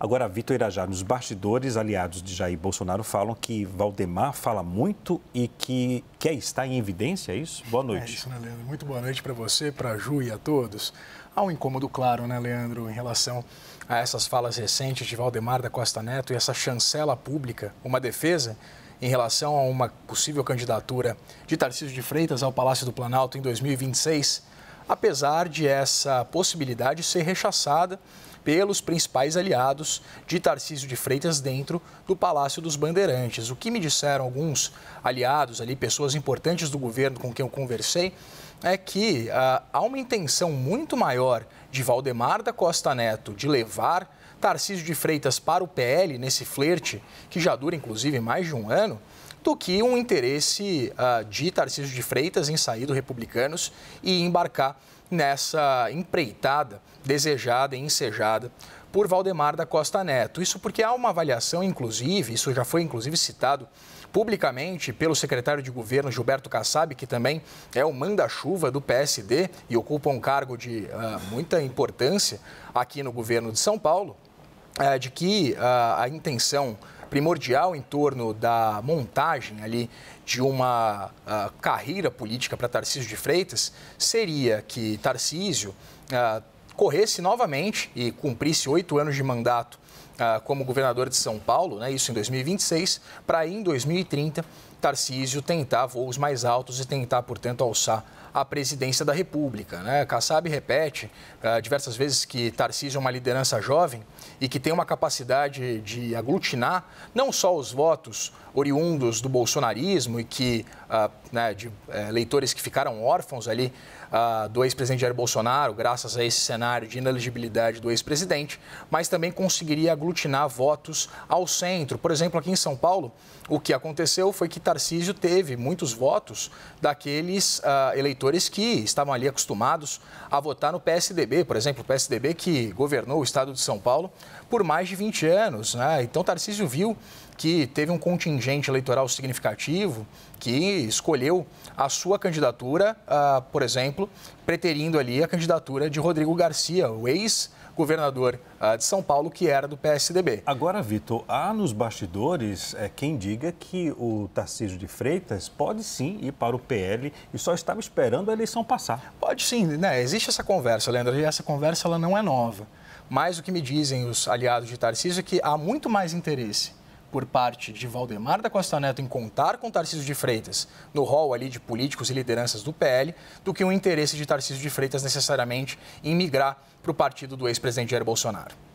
Agora, Vitor Irajá, nos bastidores, aliados de Jair Bolsonaro falam que Valdemar fala muito e que quer estar em evidência, é isso? Boa noite. É isso, né, Leandro? Muito boa noite para você, para a Ju e a todos. Há um incômodo claro, né, Leandro, em relação a essas falas recentes de Valdemar da Costa Neto e essa chancela pública, uma defesa em relação a uma possível candidatura de Tarcísio de Freitas ao Palácio do Planalto em 2026, apesar de essa possibilidade ser rechaçada pelos principais aliados de Tarcísio de Freitas dentro do Palácio dos Bandeirantes. O que me disseram alguns aliados ali, pessoas importantes do governo com quem eu conversei, é que ah, há uma intenção muito maior de Valdemar da Costa Neto de levar Tarcísio de Freitas para o PL nesse flerte, que já dura inclusive mais de um ano, do que um interesse uh, de Tarcísio de Freitas em sair do Republicanos e embarcar nessa empreitada desejada e ensejada por Valdemar da Costa Neto. Isso porque há uma avaliação, inclusive, isso já foi inclusive citado publicamente pelo secretário de governo Gilberto Kassab, que também é o manda-chuva do PSD e ocupa um cargo de uh, muita importância aqui no governo de São Paulo, uh, de que uh, a intenção primordial em torno da montagem ali de uma uh, carreira política para Tarcísio de Freitas seria que Tarcísio uh, corresse novamente e cumprisse oito anos de mandato como governador de São Paulo, né, isso em 2026, para em 2030 Tarcísio tentar voos mais altos e tentar, portanto, alçar a presidência da República. Né? Kassab repete uh, diversas vezes que Tarcísio é uma liderança jovem e que tem uma capacidade de aglutinar não só os votos oriundos do bolsonarismo e que uh, né, de uh, eleitores que ficaram órfãos ali do ex-presidente Jair Bolsonaro, graças a esse cenário de inelegibilidade do ex-presidente, mas também conseguiria aglutinar votos ao centro. Por exemplo, aqui em São Paulo, o que aconteceu foi que Tarcísio teve muitos votos daqueles uh, eleitores que estavam ali acostumados a votar no PSDB, por exemplo, o PSDB que governou o estado de São Paulo por mais de 20 anos. Né? Então, Tarcísio viu que teve um contingente eleitoral significativo que escolheu a sua candidatura, uh, por exemplo, preterindo ali a candidatura de Rodrigo Garcia, o ex governador uh, de São Paulo, que era do PSDB. Agora, Vitor, há nos bastidores é, quem diga que o Tarcísio de Freitas pode sim ir para o PL e só estava esperando a eleição passar. Pode sim, né? Existe essa conversa, Leandro, e essa conversa ela não é nova. Mas o que me dizem os aliados de Tarcísio é que há muito mais interesse por parte de Valdemar da Costa Neto em contar com Tarcísio de Freitas no rol ali de políticos e lideranças do PL do que o interesse de Tarcísio de Freitas necessariamente em migrar para o partido do ex-presidente Jair Bolsonaro.